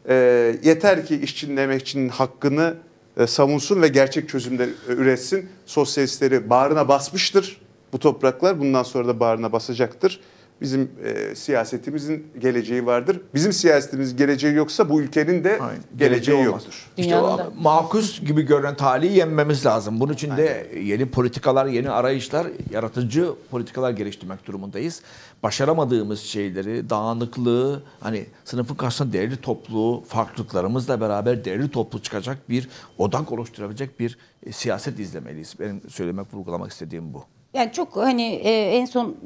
e, yeter ki işçinin, emekçinin hakkını e, savunsun ve gerçek çözümler e, üretsin. Sosyalistleri bağrına basmıştır bu topraklar. Bundan sonra da bağrına basacaktır. Bizim e, siyasetimizin geleceği vardır. Bizim siyasetimizin geleceği yoksa bu ülkenin de
Aynen.
geleceği
olmaz.
yoktur.
İşte o makus gibi görünen talihi yenmemiz lazım. Bunun için de yeni politikalar, yeni arayışlar, yaratıcı politikalar geliştirmek durumundayız. Başaramadığımız şeyleri, dağınıklığı, hani sınıfın karşısında değerli toplu, farklılıklarımızla beraber değerli toplu çıkacak bir odak oluşturabilecek bir e, siyaset izlemeliyiz. Benim söylemek, vurgulamak istediğim bu.
Yani çok hani e, en son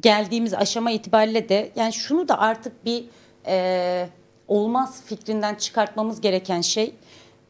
geldiğimiz aşama itibariyle de yani şunu da artık bir e, olmaz fikrinden çıkartmamız gereken şey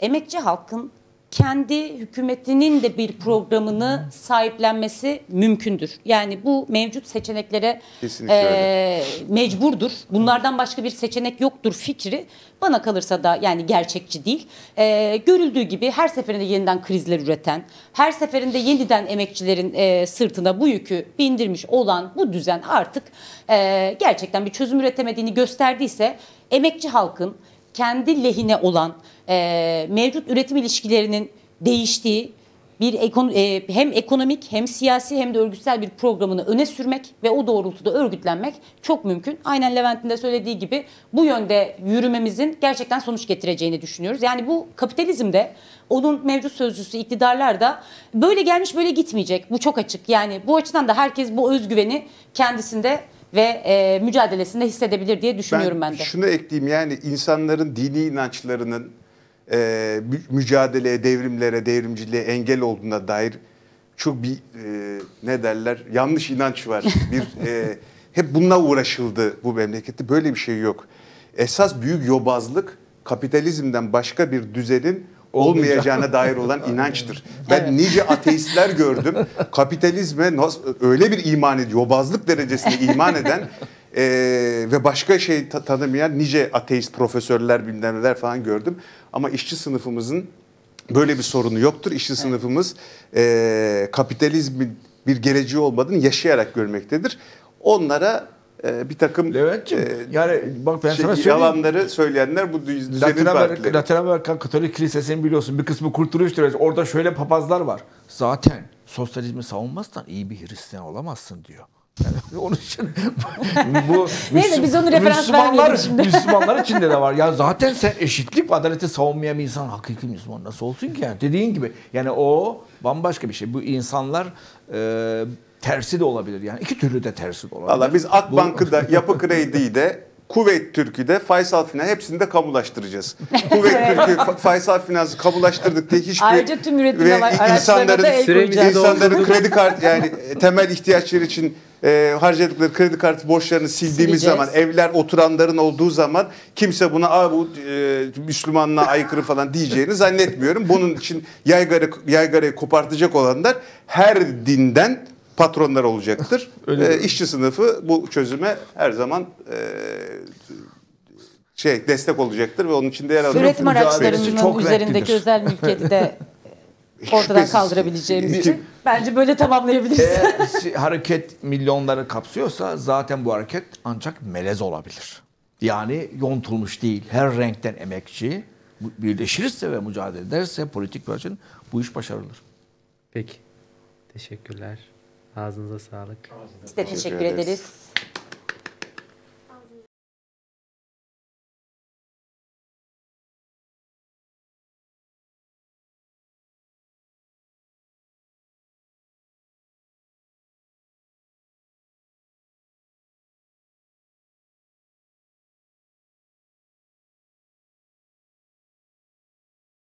emekçi halkın kendi hükümetinin de bir programını sahiplenmesi mümkündür. Yani bu mevcut seçeneklere
Kesinlikle
e, mecburdur. Bunlardan başka bir seçenek yoktur fikri bana kalırsa da yani gerçekçi değil. E, görüldüğü gibi her seferinde yeniden krizler üreten, her seferinde yeniden emekçilerin e, sırtına bu yükü bindirmiş olan bu düzen artık e, gerçekten bir çözüm üretemediğini gösterdiyse emekçi halkın kendi lehine olan e, mevcut üretim ilişkilerinin değiştiği bir ekon, e, hem ekonomik hem siyasi hem de örgütsel bir programını öne sürmek ve o doğrultuda örgütlenmek çok mümkün. Aynen Levent'in de söylediği gibi bu yönde yürümemizin gerçekten sonuç getireceğini düşünüyoruz. Yani bu kapitalizmde onun mevcut sözcüsü iktidarlar da böyle gelmiş böyle gitmeyecek. Bu çok açık. Yani bu açıdan da herkes bu özgüveni kendisinde ve e, mücadelesinde hissedebilir diye düşünüyorum ben, de.
Şunu ekleyeyim yani insanların dini inançlarının e, mü- mücadeleye, devrimlere, devrimciliğe engel olduğuna dair çok bir e, ne derler yanlış inanç var. Bir e, hep bununla uğraşıldı bu memlekette. Böyle bir şey yok. Esas büyük yobazlık kapitalizmden başka bir düzenin olmayacağına dair olan inançtır. Ben
Evet.
nice ateistler gördüm. Kapitalizme nasıl, öyle bir iman ediyor, yobazlık derecesinde iman eden e, ve başka şey ta- tanımayan nice ateist profesörler, bilmem neler falan gördüm. Ama işçi sınıfımızın böyle bir sorunu yoktur. İşçi sınıfımız e, kapitalizmin bir geleceği olmadığını yaşayarak görmektedir. Onlara e, bir takım
Levent'ciğim
e,
yani bak ben
şey,
sana söyleyeyim.
yalanları söyleyenler bu düz- düzenin
Latin, Amerika. Latin Amerika Katolik Kilisesi'ni biliyorsun. Bir kısmı kurtuluş diyoruz. Orada şöyle papazlar var. Zaten sosyalizmi savunmazsan iyi bir Hristiyan olamazsın diyor. Yani onun için bu
Neyse, biz onu referans
Müslümanlar,
şimdi.
Müslümanlar içinde de var. Ya zaten sen eşitlik ve adaleti savunmayan bir insan hakiki Müslüman nasıl olsun ki? Yani dediğin gibi yani o bambaşka bir şey. Bu insanlar e, tersi de olabilir. Yani iki türlü de tersi de olabilir.
Valla biz Akbank'ı da Yapı Kredi'yi de Kuveyt Türk'ü de Faysal Finans hepsini de kamulaştıracağız. Kuveyt Türk'ü Fa- Faysal Finans'ı kamulaştırdık diye hiçbir
Ayrıca tüm üretim
ve insanların,
da
insanların kredi kart yani temel ihtiyaçları için e, harcadıkları kredi kartı borçlarını sildiğimiz
Sileceğiz.
zaman evler oturanların olduğu zaman kimse buna Aa, bu e, Müslümanlığa aykırı falan diyeceğini zannetmiyorum. Bunun için yaygarı yaygarayı kopartacak olanlar her dinden patronlar olacaktır.
Öyle
e, işçi sınıfı bu çözüme her zaman e, şey destek olacaktır ve onun içinde yer alacak.
Üretim araçlarının
çok
üzerindeki
renklidir.
özel mülkiyeti de ortadan kaldırabileceğimiz için. Bence böyle tamamlayabiliriz.
Eğer hareket milyonları kapsıyorsa zaten bu hareket ancak melez olabilir. Yani yontulmuş değil. Her renkten emekçi birleşirse ve mücadele ederse politik bir açın bu iş başarılır.
Peki. Teşekkürler. Ağzınıza sağlık.
Biz de teşekkür
ederiz.
ederiz.